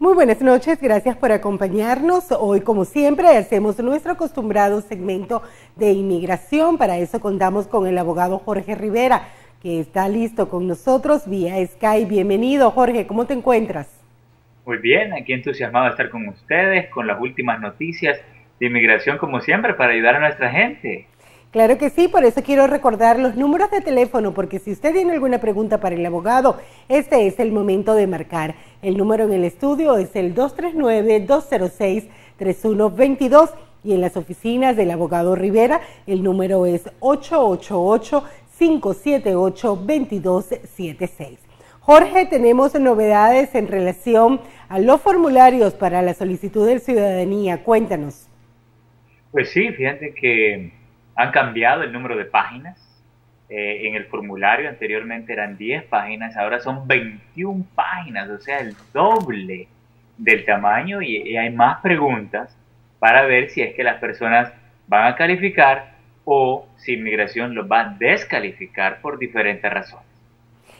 Muy buenas noches, gracias por acompañarnos. Hoy, como siempre, hacemos nuestro acostumbrado segmento de inmigración. Para eso contamos con el abogado Jorge Rivera, que está listo con nosotros vía Skype. Bienvenido, Jorge, ¿cómo te encuentras? Muy bien, aquí entusiasmado de estar con ustedes, con las últimas noticias de inmigración, como siempre, para ayudar a nuestra gente. Claro que sí, por eso quiero recordar los números de teléfono, porque si usted tiene alguna pregunta para el abogado, este es el momento de marcar. El número en el estudio es el 239-206-3122 y en las oficinas del abogado Rivera el número es 888-578-2276. Jorge, tenemos novedades en relación a los formularios para la solicitud de ciudadanía. Cuéntanos. Pues sí, fíjate que han cambiado el número de páginas. Eh, en el formulario anteriormente eran 10 páginas, ahora son 21 páginas, o sea, el doble del tamaño y, hay más preguntas para ver si es que las personas van a calificar o si inmigración los va a descalificar por diferentes razones.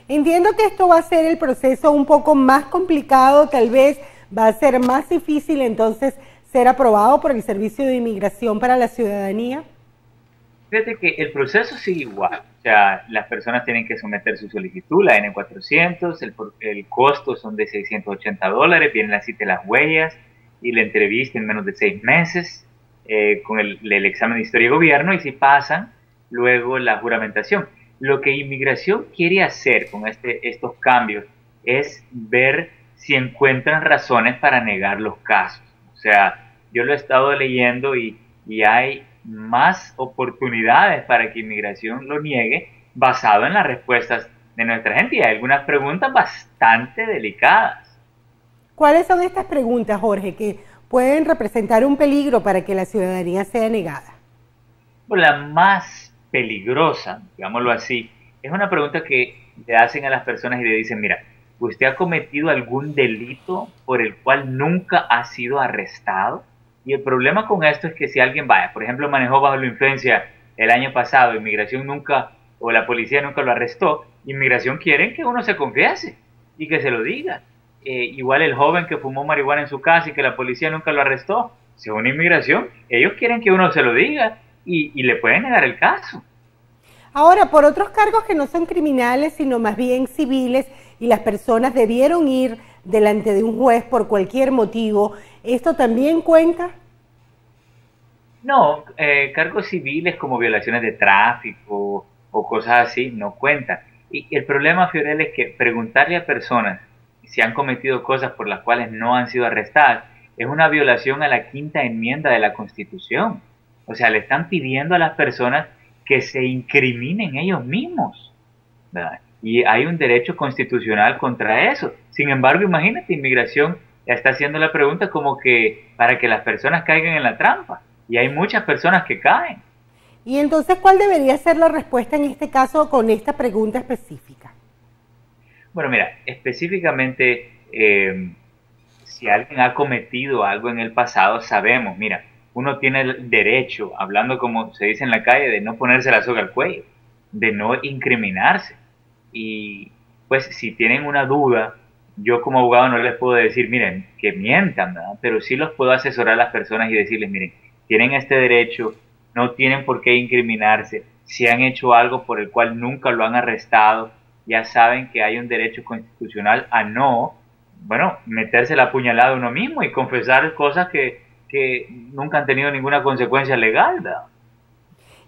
Entiendo que esto va a ser el proceso un poco más complicado, tal vez va a ser más difícil entonces ser aprobado por el Servicio de Inmigración para la Ciudadanía. Fíjate que el proceso sigue igual. O sea, las personas tienen que someter su solicitud, la N400, el, el costo son de 680 dólares, viene la cita las huellas y la entrevista en menos de seis meses eh, con el, el, examen de historia y gobierno y si pasan, luego la juramentación. Lo que inmigración quiere hacer con este, estos cambios es ver si encuentran razones para negar los casos. O sea, yo lo he estado leyendo y, y hay más oportunidades para que inmigración lo niegue basado en las respuestas de nuestra gente y hay algunas preguntas bastante delicadas. ¿Cuáles son estas preguntas, Jorge, que pueden representar un peligro para que la ciudadanía sea negada? Pues la más peligrosa, digámoslo así, es una pregunta que le hacen a las personas y le dicen, mira, ¿usted ha cometido algún delito por el cual nunca ha sido arrestado? Y el problema con esto es que si alguien vaya, por ejemplo, manejó bajo la influencia el año pasado, inmigración nunca, o la policía nunca lo arrestó, inmigración quieren que uno se confiese y que se lo diga. Eh, igual el joven que fumó marihuana en su casa y que la policía nunca lo arrestó, según inmigración, ellos quieren que uno se lo diga y, y le pueden negar el caso. Ahora, por otros cargos que no son criminales, sino más bien civiles, y las personas debieron ir delante de un juez por cualquier motivo, ¿esto también cuenta? No, eh, cargos civiles como violaciones de tráfico o cosas así no cuentan. Y el problema, Fiorel, es que preguntarle a personas si han cometido cosas por las cuales no han sido arrestadas es una violación a la quinta enmienda de la Constitución. O sea, le están pidiendo a las personas que se incriminen ellos mismos. Y hay un derecho constitucional contra eso. Sin embargo, imagínate, inmigración está haciendo la pregunta como que para que las personas caigan en la trampa y hay muchas personas que caen. Y entonces, ¿cuál debería ser la respuesta en este caso con esta pregunta específica? Bueno, mira, específicamente, eh, si alguien ha cometido algo en el pasado, sabemos, mira, uno tiene el derecho, hablando como se dice en la calle, de no ponerse la soga al cuello, de no incriminarse. Y pues si tienen una duda, yo como abogado no les puedo decir, miren, que mientan, ¿verdad? pero sí los puedo asesorar a las personas y decirles, miren, tienen este derecho, no tienen por qué incriminarse, si han hecho algo por el cual nunca lo han arrestado, ya saben que hay un derecho constitucional a no, bueno, meterse la puñalada uno mismo y confesar cosas que, que nunca han tenido ninguna consecuencia legal.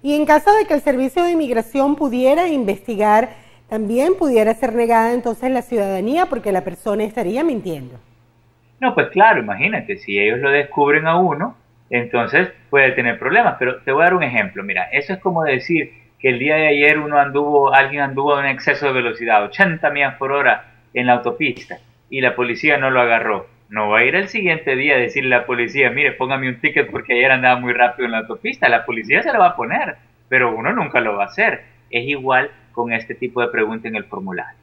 Y en caso de que el Servicio de Inmigración pudiera investigar, también pudiera ser negada entonces la ciudadanía porque la persona estaría mintiendo. No, pues claro, imagínate, si ellos lo descubren a uno, entonces puede tener problemas. Pero te voy a dar un ejemplo. Mira, eso es como decir que el día de ayer uno anduvo, alguien anduvo en exceso de velocidad, 80 millas por hora en la autopista, y la policía no lo agarró. No va a ir el siguiente día a decirle a la policía, mire, póngame un ticket porque ayer andaba muy rápido en la autopista. La policía se lo va a poner, pero uno nunca lo va a hacer. Es igual con este tipo de pregunta en el formulario.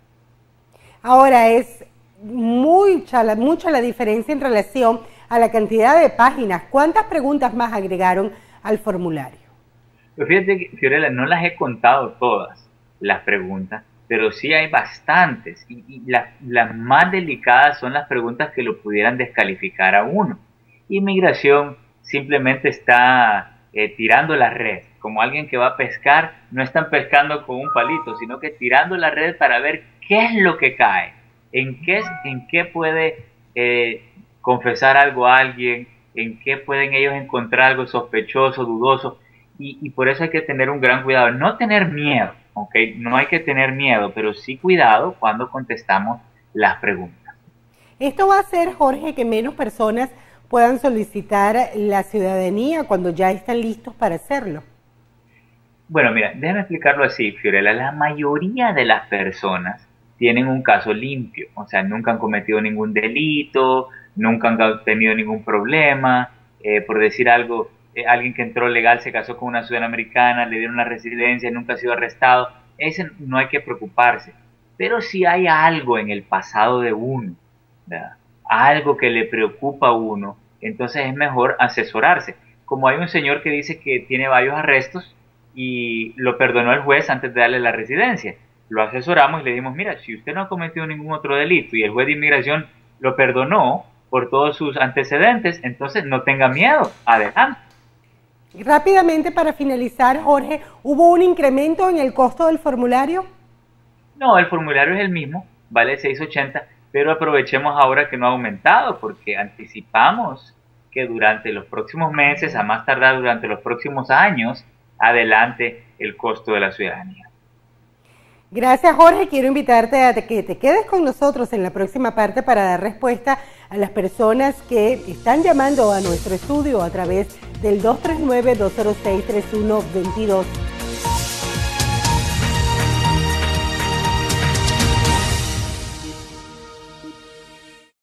Ahora es mucha mucha la diferencia en relación a la cantidad de páginas. ¿Cuántas preguntas más agregaron al formulario? Pues fíjate, Fiorella, no las he contado todas las preguntas, pero sí hay bastantes. Y, las más delicadas son las preguntas que lo pudieran descalificar a uno. Inmigración simplemente está eh, tirando la red. Como alguien que va a pescar, no están pescando con un palito, sino que tirando la red para ver qué es lo que cae, en qué, en qué puede eh, confesar algo a alguien, en qué pueden ellos encontrar algo sospechoso, dudoso. Y, y, por eso hay que tener un gran cuidado, no tener miedo, ¿ok? No hay que tener miedo, pero sí cuidado cuando contestamos las preguntas. Esto va a hacer, Jorge, que menos personas puedan solicitar la ciudadanía cuando ya están listos para hacerlo? Bueno, mira, déjame explicarlo así, Fiorella. La mayoría de las personas tienen un caso limpio, o sea, nunca han cometido ningún delito, nunca han tenido ningún problema. Eh, por decir algo, eh, alguien que entró legal se casó con una ciudadana americana, le dieron la residencia, nunca ha sido arrestado. Ese no hay que preocuparse. Pero si hay algo en el pasado de uno, algo que le preocupa a uno, entonces es mejor asesorarse. Como hay un señor que dice que tiene varios arrestos y lo perdonó el juez antes de darle la residencia. Lo asesoramos y le dimos, mira, si usted no ha cometido ningún otro delito y el juez de inmigración lo perdonó por todos sus antecedentes, entonces no tenga miedo, adelante. Rápidamente para finalizar, Jorge, ¿hubo un incremento en el costo del formulario? No, el formulario es el mismo, vale 680 pero aprovechemos ahora que no ha aumentado porque anticipamos que durante los próximos meses, a más tardar durante los próximos años, adelante el costo de la ciudadanía. Gracias Jorge, quiero invitarte a que te quedes con nosotros en la próxima parte para dar respuesta a las personas que están llamando a nuestro estudio a través del 239-206-3122